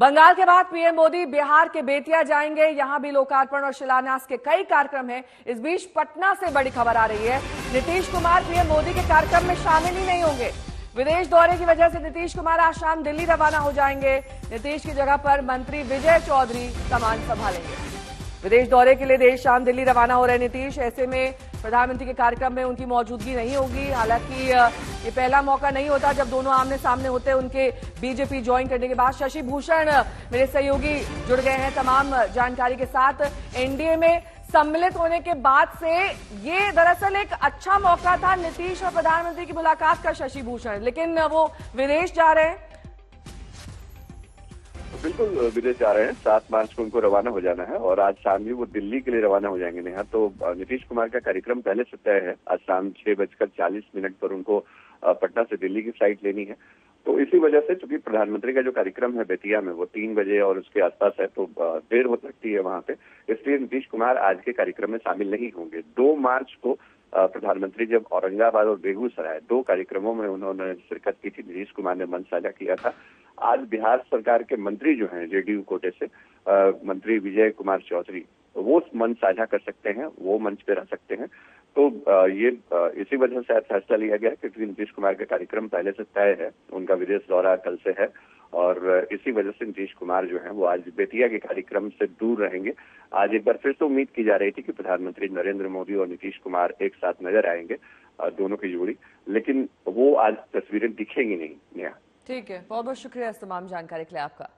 बंगाल के बाद पीएम मोदी बिहार के बेतिया जाएँगे। यहाँ भी लोकार्पण और शिलान्यास के कई कार्यक्रम हैं। इस बीच पटना से बड़ी खबर आ रही है। नीतीश कुमार पीएम मोदी के कार्यक्रम में शामिल ही नहीं होंगे। विदेश दौरे की वजह से नीतीश कुमार आज शाम दिल्ली रवाना हो जाएँगे। नीतीश की जगह पर मंत्री विजय चौधरी कमान संभालेंगे। विदेश दौरे के लिए देर शाम दिल्ली रवाना हो रहे नीतीश। ऐसे में प्रधानमंत्री के कार्यक्रम में उनकी मौजूदगी नहीं होगी। हालाँकि ये पहला मौका नहीं होता जब दोनों आमने सामने होते उनके बीजेपी ज्वाइन करने के बाद। शशि भूषण, मेरे सहयोगी, जुड़ गए हैं तमाम जानकारी के साथ। एनडीए में सम्मिलित होने के बाद से ये दरअसल एक अच्छा मौका था नीतीश और प्रधानमंत्री की मुलाकात का, शशि भूषण। लेकिन वो विदेश जा रहे हैं। बिल्कुल, विदेश जा रहे हैं। सात मार्च को उनको रवाना हो जाना है और आज शाम भी वो दिल्ली के लिए रवाना हो जाएँगे नेहा। तो नीतीश कुमार का कार्यक्रम पहले से तय है। आज शाम छह बजकर चालीस मिनट पर उनको पटना से दिल्ली की फ़्लाइट लेनी है। तो इसी वजह से चूँकि प्रधानमंत्री का जो कार्यक्रम है बेतिया में, वो तीन बजे और उसके आसपास है तो देर हो सकती है वहाँ पे। इसलिए नीतीश कुमार आज के कार्यक्रम में शामिल नहीं होंगे। दो मार्च को प्रधानमंत्री जब औरंगाबाद और बेगूसराय, दो कार्यक्रमों में उन्होंने शिरकत की थी। नीतीश कुमार ने मन साझा किया था। आज बिहार सरकार के मंत्री जो हैं जेडीयू कोटे से आ, मंत्री विजय कुमार चौधरी वो मंच साझा कर सकते हैं वो मंच पे रह सकते हैं। तो आ, ये आ, इसी वजह से फैसला लिया गया क्योंकि नीतीश कुमार का कार्यक्रम पहले से तय है उनका विदेश दौरा कल से है और इसी वजह से नीतीश कुमार जो है वो आज बेतिया के कार्यक्रम से दूर रहेंगे। आज एक बार फिर से उम्मीद की जा रही थी कि प्रधानमंत्री नरेंद्र मोदी और नीतीश कुमार एक साथ नज़र आएँगे दोनों की जोड़ी लेकिन वो आज तस्वीरें दिखेंगी नहीं नेहा। ठीक है बहुत बहुत शुक्रिया इस तमाम जानकारी के लिए आपका